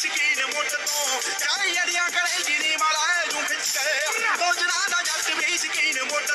ਮੁੱਠ ਤੋਂ ਚਾਈ ਅੜੀਆਂ ਕਰੇਗੀ ਨੀ ਵਾਲਾ ਜੂ ਖਿੱਚ ਕੇ ਸੋਚਣਾ ਦਾ ਜੱਟ ਵੀ ਸ਼ਕੀਨ ਮੁੱਠ